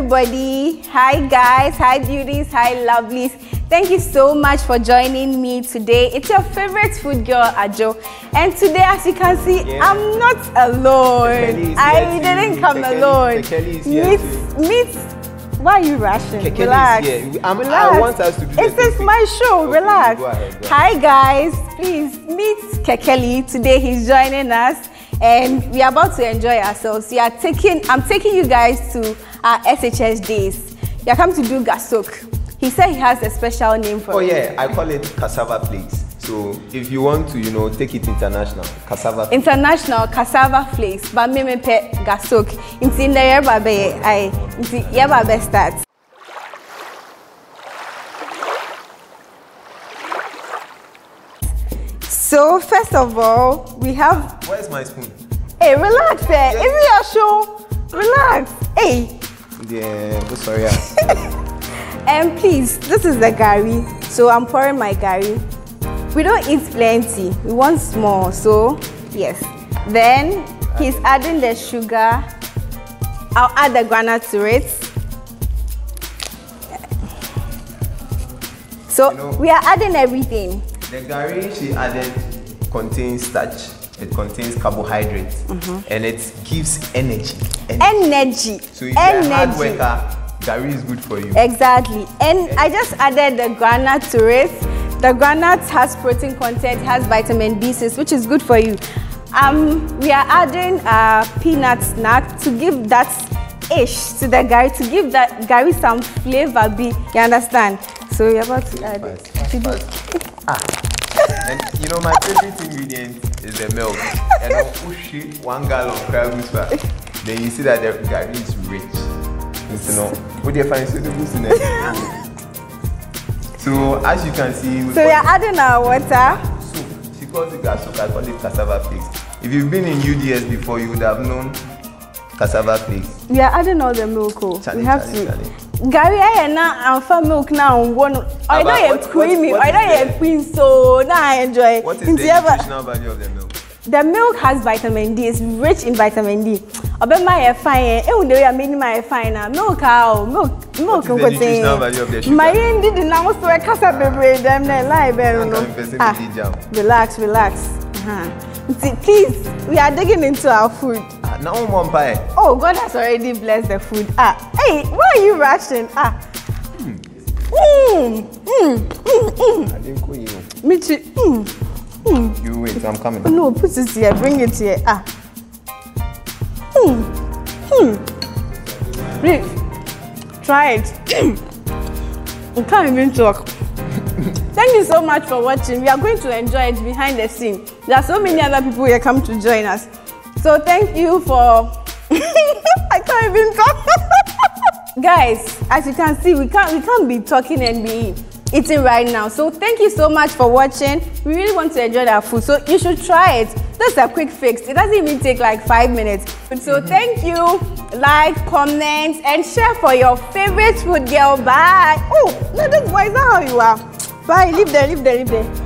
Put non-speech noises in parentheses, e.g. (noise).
everybody. Hi, guys. Hi, beauties. Hi, lovelies. Thank you so much for joining me today. It's your favorite food girl, Ajo. And today, as you can see, Yeah. I'm not alone. I didn't come Kekeli- alone. Kekeli meet, meet. Why are you rushing? Relax. I'm- I want us to do This is my show. Okay, Relax. go ahead, go Hi, guys. Please meet Kekeli. Today, he's joining us. And we are about to enjoy ourselves. We are taking, I'm taking you guys to our SHS days. Are coming to do gasok. He said he has a special name for Oh it. yeah, I call it cassava flakes. So if you want to, you know, take it international, cassava. International cassava flakes, but me me pe gasok. Yeba be ai, inti yeba be start. So first of all, we have Where's my spoon? Hey, relax, eh? Is it your show? Relax. Hey, Yeah, oh, sorry. and (laughs) um, please, this is the gari. So I'm pouring my gari. We don't eat plenty. We want small. So yes. Then he's adding the sugar. I'll add the granite to it. So You know- we are adding everything. the gari she added contains starch. It contains carbohydrates, and it gives energy. And Energy. so if you're a hard worker, gari is good for you. Exactly. And I just added the granite to it. The granite has protein content, has vitamin B6, which is good for you. Um, we are adding a peanut snack to give that ish to the gari, to give that gari some flavor. Be you understand? So you're about to add it. And you know my favorite ingredient is the milk. And I'll push it one gallon crab Then you see that the gari is rich. You know, what do you find boost in it? So as you can see, we So we are adding our water. soup. She calls it gasok, I call it cassava flakes. If you've been in UDS before, you would have known cassava flakes. We are adding all the milk. Oh. Charlie, we have Charlie, to. Charlie. Gary I na amfa milk na one. I know you're creamy. I know you're queen, so now I enjoy. What is Nti the nutritional value of the milk? The milk has vitamin D. It's rich in vitamin D. Ọbẹ̀ma yẹ fine ẹ̀ ehun de I'm making my fine na milk ah o milk milk What is the nutritional value of the sugar? Ma yẹn didi na wọ́n sọ ẹ kásá bebree dẹ́m náà láì bẹ̀rù One nù. jam. relax relax. Uh-huh. Nti please we are digging into our food. Ah, now one pie. Oh, God has already blessed the food. Ah, hey, why are you rushing? Ah. Mm, mm, mm, mm. I didn't call you. Me too. Mm. Mm. You wait, I'm coming. No, put it here. Bring it here. Ah. Mm. Mm. Please, try it. I can't even talk. Thank you so much for watching. We are going to enjoy it behind the scene. There are so many other people here come to join us. So thank you for. (laughs) I can't even talk. (laughs) Guys, as you can see, we can't we can't be talking and be eating right now. So thank you so much for watching. We really want to enjoy our food, so you should try it. That's a quick fix. It doesn't even take like five minutes. So mm-hmm. thank you. Like, comment, and share for your favorite food girl. Bye. Oh, no, that's why is that how you are? Bye. Leave there, leave there, leave there.